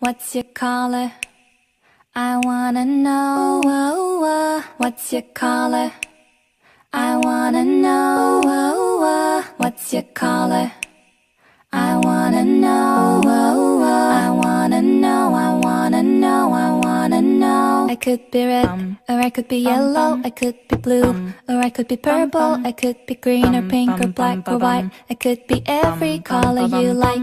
What's your color? I wanna know. oh, oh. What's your color? I wanna know. oh. What's your color? I wanna know. I wanna know. I wanna know. I wanna know. I could be red, or I could be yellow. I could be blue, or I could be purple. I could be green, or pink, or black, or white. I could be every color you like.